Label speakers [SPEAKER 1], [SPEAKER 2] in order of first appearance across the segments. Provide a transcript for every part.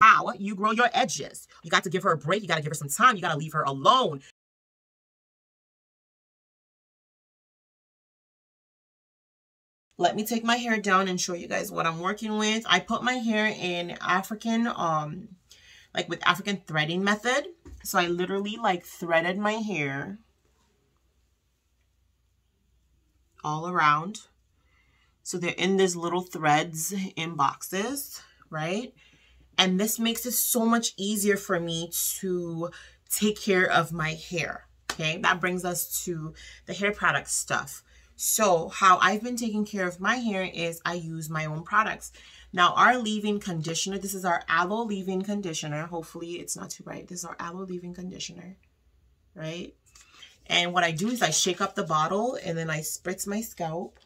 [SPEAKER 1] how you grow your edges. You got to give her a break. You got to give her some time. You got to leave her alone. Let me take my hair down and show you guys what I'm working with. I put my hair in African, um, like with African threading method. So I literally like threaded my hair all around. So they're in these little threads in boxes, right? And this makes it so much easier for me to take care of my hair. Okay, that brings us to the hair product stuff. So how I've been taking care of my hair is I use my own products. Now our leave-in conditioner, this is our aloe leave-in conditioner. Hopefully it's not too bright. This is our aloe leave-in conditioner, right? And what I do is I shake up the bottle and then I spritz my scalp.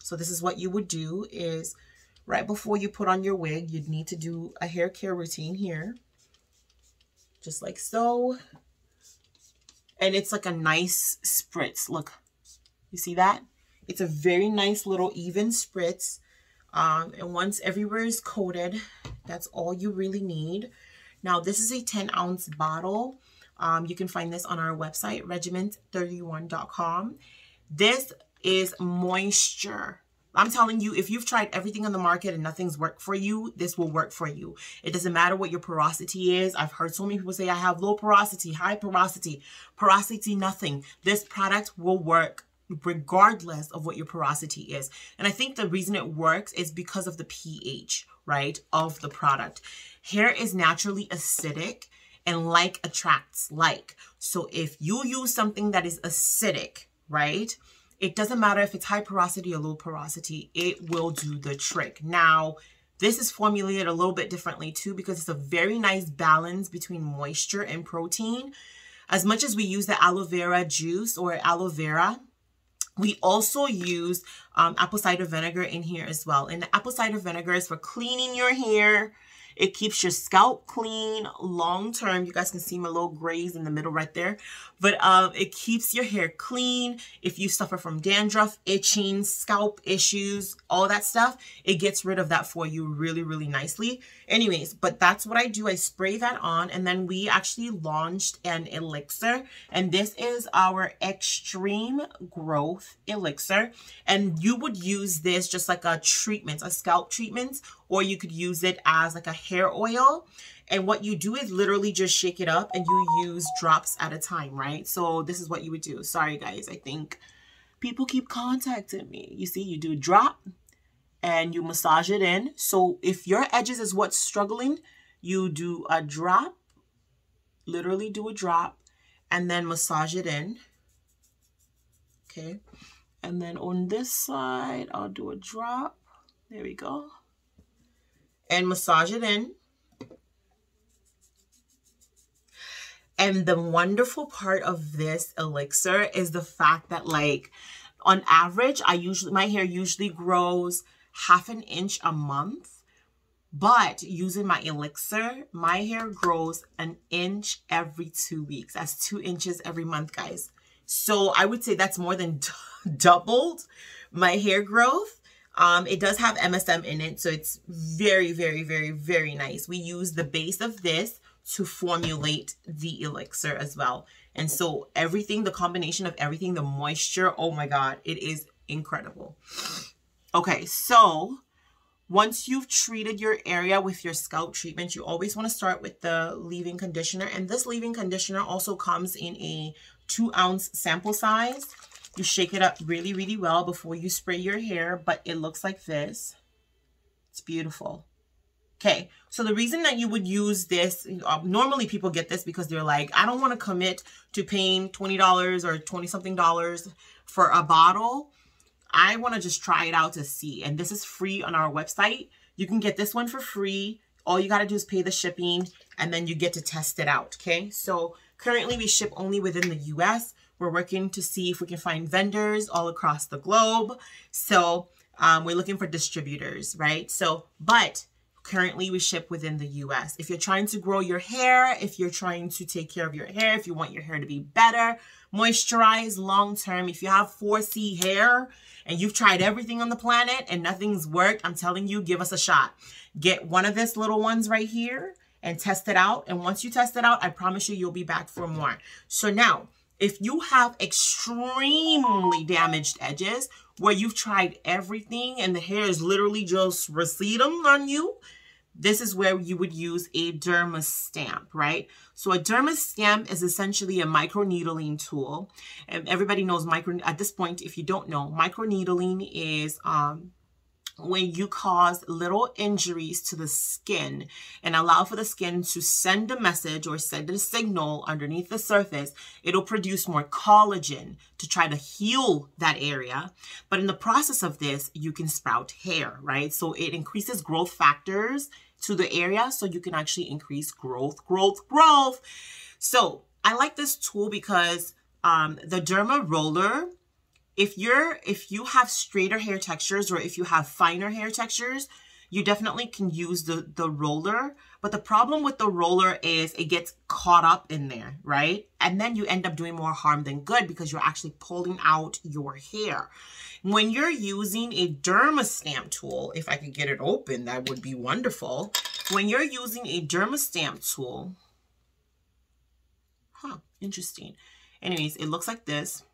[SPEAKER 1] So this is what you would do is right before you put on your wig, you'd need to do a hair care routine here. Just like so. And it's like a nice spritz. Look, you see that? It's a very nice little even spritz. Um, and once everywhere is coated, that's all you really need. Now, this is a 10 ounce bottle. Um, you can find this on our website, regiment31.com. This is moisture. I'm telling you, if you've tried everything on the market and nothing's worked for you, this will work for you. It doesn't matter what your porosity is. I've heard so many people say, I have low porosity, high porosity, porosity, nothing. This product will work regardless of what your porosity is. And I think the reason it works is because of the pH, right, of the product. Hair is naturally acidic and like attracts like. So if you use something that is acidic, right, it doesn't matter if it's high porosity or low porosity, it will do the trick. Now, this is formulated a little bit differently too because it's a very nice balance between moisture and protein. As much as we use the aloe vera juice or aloe vera, we also use um, apple cider vinegar in here as well. And the apple cider vinegar is for cleaning your hair. It keeps your scalp clean long term. You guys can see my little grays in the middle right there. But um, it keeps your hair clean. If you suffer from dandruff, itching, scalp issues, all that stuff, it gets rid of that for you really, really nicely. Anyways, but that's what I do. I spray that on and then we actually launched an elixir and this is our extreme growth elixir and you would use this just like a treatment, a scalp treatment, or you could use it as like a hair oil. And what you do is literally just shake it up and you use drops at a time, right? So this is what you would do. Sorry, guys. I think people keep contacting me. You see, you do a drop and you massage it in. So if your edges is what's struggling, you do a drop, literally do a drop, and then massage it in. Okay. And then on this side, I'll do a drop. There we go. And massage it in. And the wonderful part of this elixir is the fact that like on average, I usually, my hair usually grows half an inch a month. But using my elixir, my hair grows an inch every two weeks. That's two inches every month, guys. So I would say that's more than doubled my hair growth. Um, it does have MSM in it, so it's very, very, very, very nice. We use the base of this to formulate the elixir as well. And so everything, the combination of everything, the moisture, oh my God, it is incredible. Okay, so once you've treated your area with your scalp treatment, you always want to start with the leave-in conditioner. And this leave-in conditioner also comes in a two ounce sample size. You shake it up really, really well before you spray your hair, but it looks like this. It's beautiful. Okay, so the reason that you would use this, uh, normally people get this because they're like, I don't want to commit to paying $20 or 20 something dollars for a bottle. I want to just try it out to see. And this is free on our website. You can get this one for free. All you got to do is pay the shipping and then you get to test it out. Okay, so currently we ship only within the US. We're working to see if we can find vendors all across the globe. So um, we're looking for distributors, right? So, but Currently, we ship within the US. If you're trying to grow your hair, if you're trying to take care of your hair, if you want your hair to be better, moisturize long term, if you have 4C hair and you've tried everything on the planet and nothing's worked, I'm telling you, give us a shot. Get one of this little ones right here and test it out. And once you test it out, I promise you, you'll be back for more. So now, if you have extremely damaged edges where you've tried everything and the hair is literally just receding on you, this is where you would use a derma stamp, right? So a derma stamp is essentially a microneedling tool. And everybody knows micro, at this point, if you don't know, microneedling is um, when you cause little injuries to the skin and allow for the skin to send a message or send a signal underneath the surface, it'll produce more collagen to try to heal that area. But in the process of this, you can sprout hair, right? So it increases growth factors to the area so you can actually increase growth, growth, growth. So I like this tool because um, the Derma Roller if you're if you have straighter hair textures or if you have finer hair textures you definitely can use the the roller but the problem with the roller is it gets caught up in there right? And then you end up doing more harm than good because you're actually pulling out your hair. When you're using a derma stamp tool if i could get it open that would be wonderful. When you're using a derma stamp tool huh interesting. Anyways it looks like this.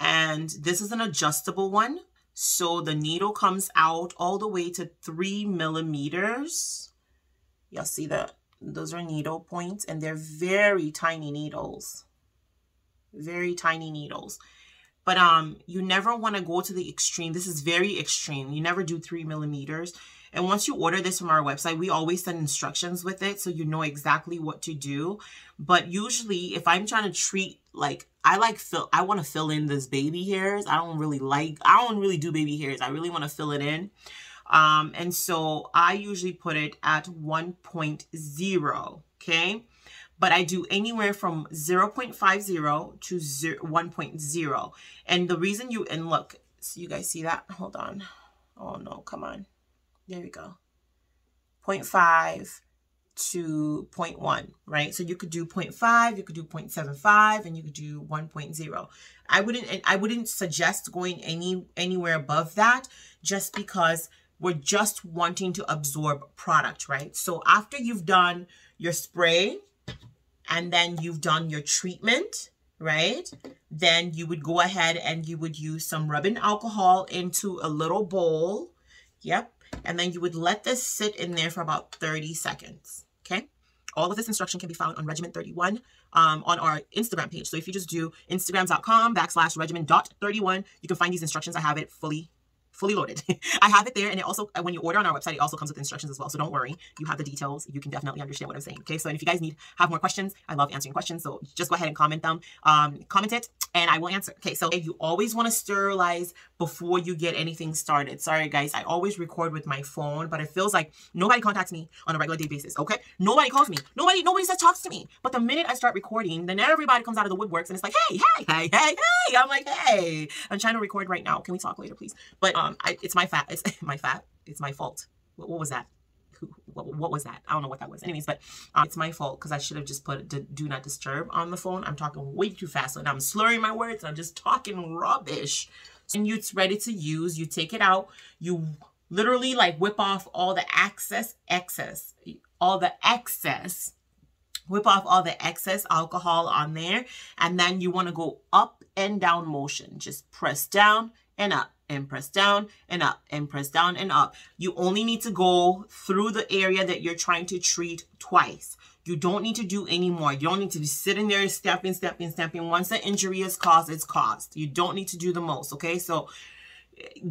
[SPEAKER 1] And this is an adjustable one. So the needle comes out all the way to three millimeters. You'll see that those are needle points and they're very tiny needles. Very tiny needles. But um, you never want to go to the extreme. This is very extreme. You never do three millimeters. And once you order this from our website, we always send instructions with it so you know exactly what to do. But usually if I'm trying to treat like I like fill I want to fill in this baby hairs. I don't really like I don't really do baby hairs. I really want to fill it in. Um and so I usually put it at 1.0, okay? But I do anywhere from 0.50 to 0, 1.0. And the reason you and look, so you guys see that? Hold on. Oh no, come on. There we go. 0.5 to 0.1, right? So you could do 0.5, you could do 0.75, and you could do 1.0. I wouldn't I wouldn't suggest going any anywhere above that just because we're just wanting to absorb product, right? So after you've done your spray and then you've done your treatment, right? Then you would go ahead and you would use some rubbing alcohol into a little bowl. Yep. And then you would let this sit in there for about 30 seconds. Okay. All of this instruction can be found on Regiment 31 um, on our Instagram page. So if you just do instagram.com backslash regiment dot 31, you can find these instructions. I have it fully fully loaded. I have it there. And it also, when you order on our website, it also comes with instructions as well. So don't worry. You have the details. You can definitely understand what I'm saying. Okay. So if you guys need, have more questions, I love answering questions. So just go ahead and comment them, um, comment it and I will answer. Okay. So if you always want to sterilize before you get anything started. Sorry guys. I always record with my phone, but it feels like nobody contacts me on a regular day basis. Okay. Nobody calls me. Nobody, nobody says talks to me. But the minute I start recording, then everybody comes out of the woodworks and it's like, hey, hey, hey, hey, hey. I'm like, hey, I'm trying to record right now. Can we talk later, please? But um, I, it's my fat. It's my fat. It's my fault. What, what was that? What, what, was that? I don't know what that was. Anyways, but um, it's my fault because I should have just put do not disturb on the phone. I'm talking way too fast and I'm slurring my words. I'm just talking rubbish. And it's ready to use. You take it out. You literally like whip off all the excess, excess, all the excess whip off all the excess alcohol on there and then you want to go up and down motion just press down and up and press down and up and press down and up. You only need to go through the area that you're trying to treat twice. You don't need to do any more. You don't need to be sitting there stamping, stamping, stamping. Once the injury is caused, it's caused. You don't need to do the most, okay? So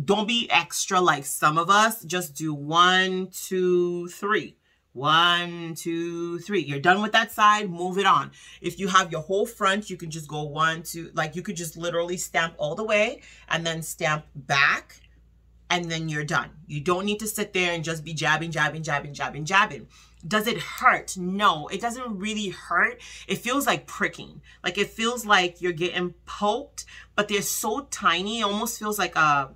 [SPEAKER 1] don't be extra like some of us. Just do one, two, three. One, two, three. You're done with that side, move it on. If you have your whole front, you can just go one, two, like you could just literally stamp all the way and then stamp back and then you're done. You don't need to sit there and just be jabbing, jabbing, jabbing, jabbing, jabbing. Does it hurt? No, it doesn't really hurt. It feels like pricking. Like it feels like you're getting poked, but they're so tiny. It almost feels like a,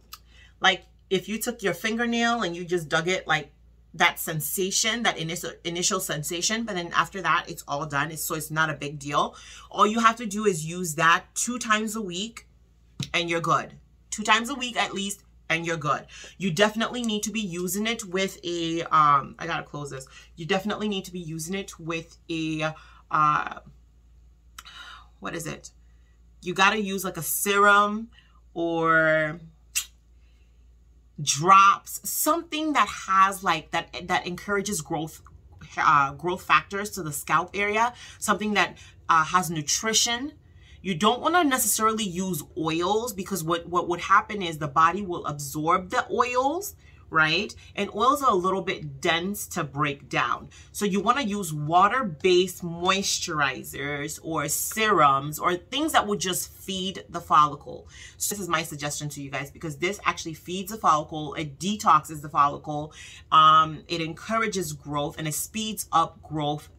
[SPEAKER 1] like if you took your fingernail and you just dug it like that sensation, that initial initial sensation, but then after that, it's all done. It's, so it's not a big deal. All you have to do is use that two times a week and you're good. Two times a week at least, and you're good. You definitely need to be using it with a, um, I gotta close this. You definitely need to be using it with a, uh, what is it? You gotta use like a serum or drops, something that has like, that, that encourages growth, uh, growth factors to the scalp area, something that uh, has nutrition, you don't want to necessarily use oils because what, what would happen is the body will absorb the oils right? And oils are a little bit dense to break down. So you want to use water-based moisturizers or serums or things that will just feed the follicle. So this is my suggestion to you guys because this actually feeds the follicle, it detoxes the follicle, um, it encourages growth and it speeds up growth.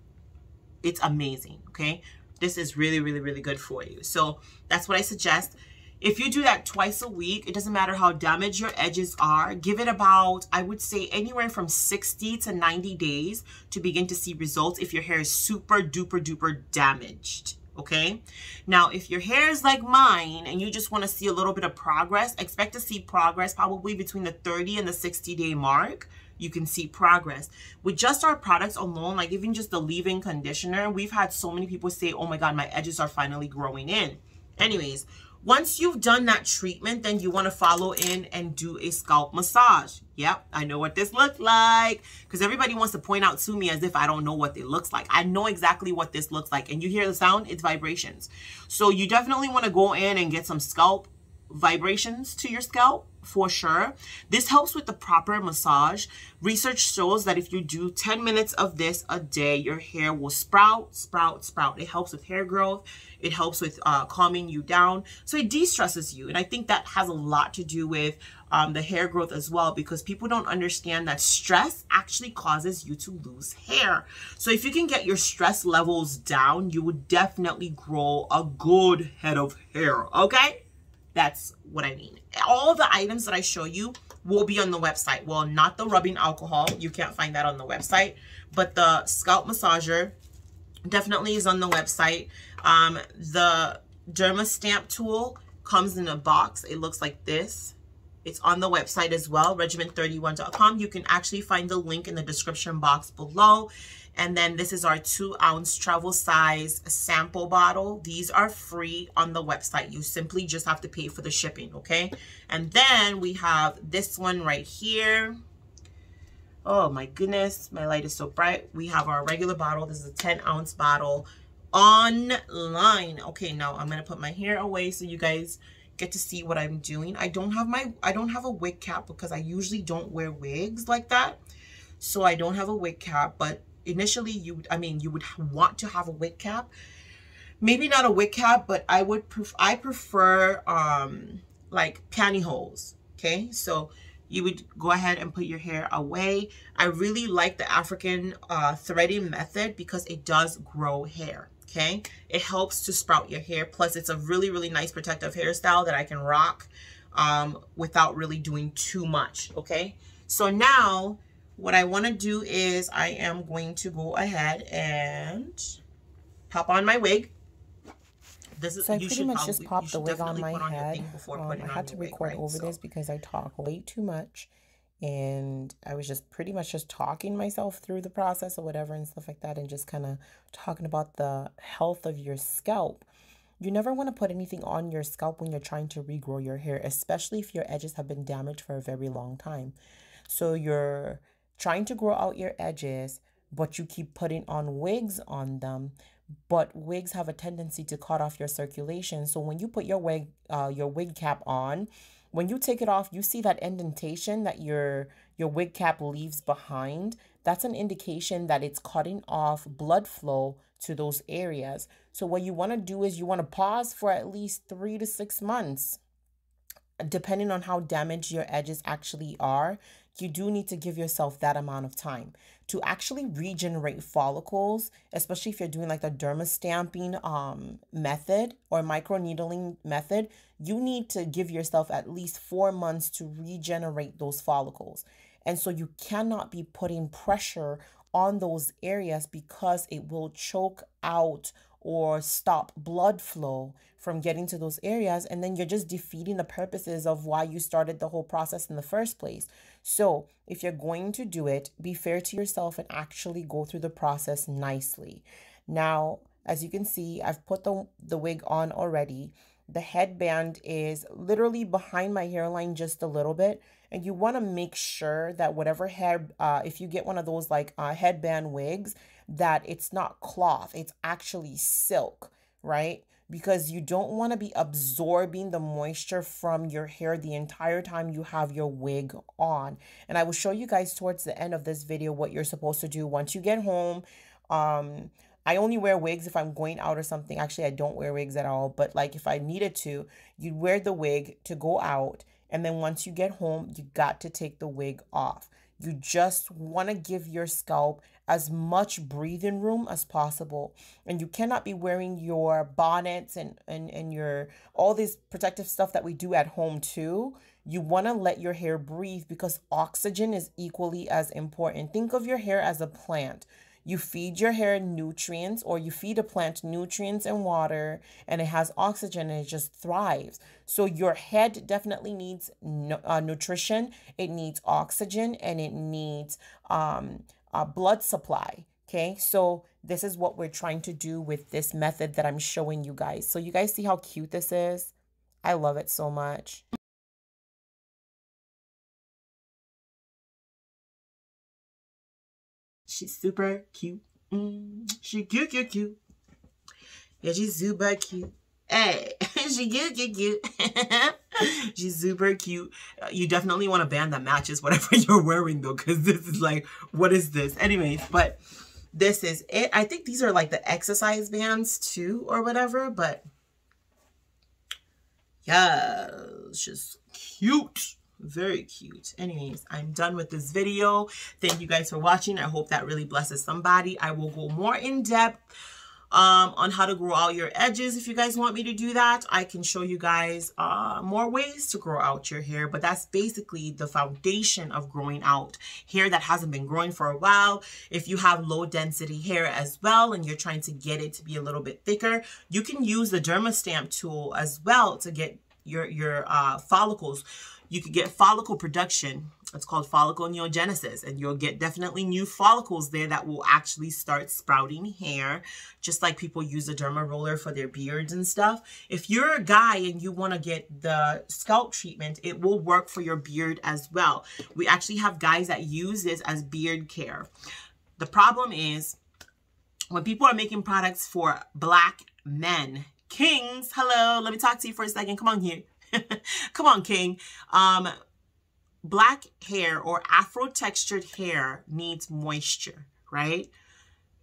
[SPEAKER 1] It's amazing, okay? This is really, really, really good for you. So that's what I suggest. If you do that twice a week, it doesn't matter how damaged your edges are. Give it about, I would say, anywhere from 60 to 90 days to begin to see results if your hair is super duper duper damaged. Okay. Now, if your hair is like mine and you just want to see a little bit of progress, expect to see progress probably between the 30 and the 60 day mark you can see progress. With just our products alone, like even just the leave-in conditioner, we've had so many people say, oh my God, my edges are finally growing in. Anyways, once you've done that treatment, then you want to follow in and do a scalp massage. Yep, I know what this looks like because everybody wants to point out to me as if I don't know what it looks like. I know exactly what this looks like. And you hear the sound, it's vibrations. So you definitely want to go in and get some scalp vibrations to your scalp for sure. This helps with the proper massage. Research shows that if you do 10 minutes of this a day, your hair will sprout, sprout, sprout. It helps with hair growth. It helps with uh, calming you down. So it de-stresses you. And I think that has a lot to do with um, the hair growth as well because people don't understand that stress actually causes you to lose hair. So if you can get your stress levels down, you would definitely grow a good head of hair, okay? That's what I mean. All the items that I show you will be on the website. Well, not the rubbing alcohol. You can't find that on the website. But the scalp massager definitely is on the website. Um, the Derma Stamp tool comes in a box. It looks like this. It's on the website as well, regiment31.com. You can actually find the link in the description box below. And then this is our two ounce travel size sample bottle. These are free on the website. You simply just have to pay for the shipping, okay? And then we have this one right here. Oh my goodness, my light is so bright. We have our regular bottle. This is a 10 ounce bottle online. Okay, now I'm gonna put my hair away so you guys get to see what I'm doing. I don't have my, I don't have a wig cap because I usually don't wear wigs like that. So I don't have a wig cap, but initially you I mean you would want to have a wig cap. Maybe not a wig cap but I would pref I prefer um like pantyhose okay? So you would go ahead and put your hair away. I really like the African uh, threading method because it does grow hair okay? It helps to sprout your hair. Plus it's a really really nice protective hairstyle that I can rock um, without really doing too much okay? So now what I want to do is I am going to go ahead and pop on my wig.
[SPEAKER 2] This is, so I pretty much probably, just popped the wig on my on head. Um, I had to record wig, right? over so. this because I talk way too much. And I was just pretty much just talking myself through the process or whatever and stuff like that. And just kind of talking about the health of your scalp. You never want to put anything on your scalp when you're trying to regrow your hair, especially if your edges have been damaged for a very long time. So your trying to grow out your edges, but you keep putting on wigs on them. But wigs have a tendency to cut off your circulation. So when you put your wig, uh, your wig cap on, when you take it off, you see that indentation that your your wig cap leaves behind. That's an indication that it's cutting off blood flow to those areas. So what you want to do is you want to pause for at least three to six months depending on how damaged your edges actually are, you do need to give yourself that amount of time to actually regenerate follicles, especially if you're doing like the derma stamping um, method or microneedling method. You need to give yourself at least four months to regenerate those follicles. And so you cannot be putting pressure on those areas because it will choke out or stop blood flow from getting to those areas and then you're just defeating the purposes of why you started the whole process in the first place. So, if you're going to do it, be fair to yourself and actually go through the process nicely. Now, as you can see, I've put the, the wig on already. The headband is literally behind my hairline just a little bit. And you want to make sure that whatever hair, uh, if you get one of those like uh, headband wigs, that it's not cloth, it's actually silk, right? because you don't want to be absorbing the moisture from your hair the entire time you have your wig on. And I will show you guys towards the end of this video what you're supposed to do once you get home. Um, I only wear wigs if I'm going out or something. Actually, I don't wear wigs at all. But like if I needed to, you'd wear the wig to go out. And then once you get home, you got to take the wig off. You just want to give your scalp as much breathing room as possible. And you cannot be wearing your bonnets and, and, and your all this protective stuff that we do at home too. You want to let your hair breathe because oxygen is equally as important. Think of your hair as a plant. You feed your hair nutrients or you feed a plant nutrients and water and it has oxygen and it just thrives. So your head definitely needs uh, nutrition, it needs oxygen and it needs um, a blood supply. Okay, so this is what we're trying to do with this method that I'm showing you guys. So you guys see how cute this is? I love it so much.
[SPEAKER 1] She's super cute. Mm, she cute, cute, cute. Yeah, she's super cute. Hey, she cute, cute, cute. she's super cute. Uh, you definitely want a band that matches whatever you're wearing though, because this is like, what is this? Anyways, but this is it. I think these are like the exercise bands too or whatever, but yeah, she's cute very cute. Anyways i'm done with this video. Thank you guys for watching. I hope that really blesses somebody. I will go more in depth um, on how to grow out your edges if you guys want me to do that. I can show you guys uh, more ways to grow out your hair but that's basically the foundation of growing out hair that hasn't been growing for a while. If you have low density hair as well and you're trying to get it to be a little bit thicker you can use the dermastamp tool as well to get your your uh, follicles you could get follicle production. It's called follicle neogenesis, and you'll get definitely new follicles there that will actually start sprouting hair, just like people use a derma roller for their beards and stuff. If you're a guy and you want to get the scalp treatment, it will work for your beard as well. We actually have guys that use this as beard care. The problem is when people are making products for black men, kings, hello, let me talk to you for a second. Come on here. Come on, King. Um, black hair or afro textured hair needs moisture, right?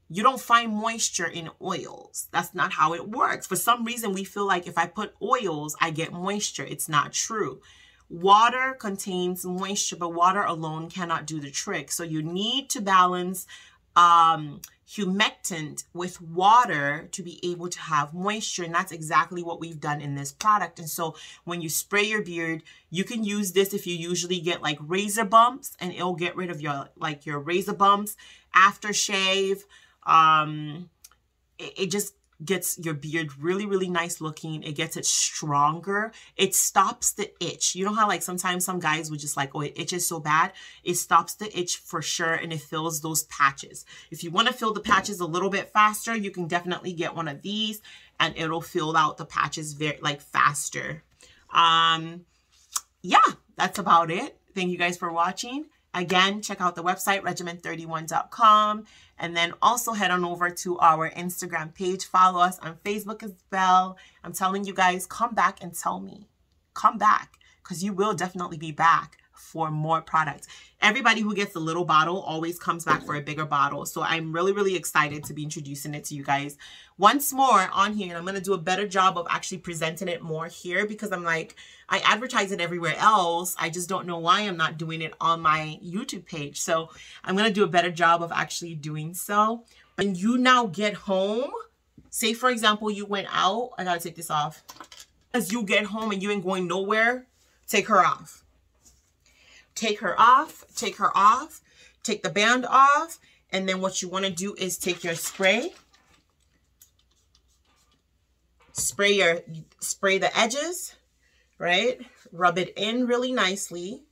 [SPEAKER 1] You don't find moisture in oils. That's not how it works. For some reason, we feel like if I put oils, I get moisture. It's not true. Water contains moisture, but water alone cannot do the trick. So you need to balance um, humectant with water to be able to have moisture. And that's exactly what we've done in this product. And so when you spray your beard, you can use this if you usually get like razor bumps and it'll get rid of your like your razor bumps, aftershave. Um, it, it just gets your beard really, really nice looking. It gets it stronger. It stops the itch. You know how like sometimes some guys would just like, oh, it itches so bad. It stops the itch for sure and it fills those patches. If you want to fill the patches a little bit faster, you can definitely get one of these and it'll fill out the patches very like faster. Um, yeah, that's about it. Thank you guys for watching. Again, check out the website, regiment31.com. And then also head on over to our Instagram page. Follow us on Facebook as well. I'm telling you guys, come back and tell me. Come back because you will definitely be back for more products. Everybody who gets the little bottle always comes back for a bigger bottle. So I'm really, really excited to be introducing it to you guys once more on here. And I'm going to do a better job of actually presenting it more here because I'm like, I advertise it everywhere else. I just don't know why I'm not doing it on my YouTube page. So I'm going to do a better job of actually doing so. When you now get home, say for example, you went out. I got to take this off. As you get home and you ain't going nowhere, take her off take her off, take her off, take the band off, and then what you want to do is take your spray spray your spray the edges, right? Rub it in really nicely.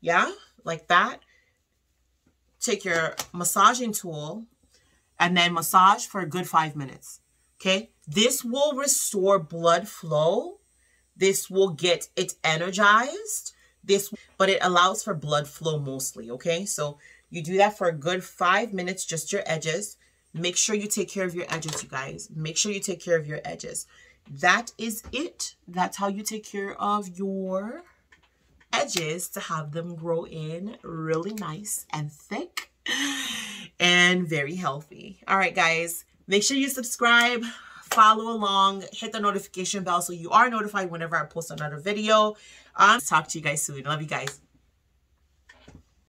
[SPEAKER 1] Yeah, like that. Take your massaging tool and then massage for a good five minutes. Okay. This will restore blood flow. This will get it energized. This, but it allows for blood flow mostly. Okay. So you do that for a good five minutes, just your edges. Make sure you take care of your edges, you guys. Make sure you take care of your edges. That is it. That's how you take care of your edges to have them grow in really nice and thick and very healthy. All right, guys, make sure you subscribe, follow along, hit the notification bell so you are notified whenever I post another video. Um, talk to you guys soon. Love you guys.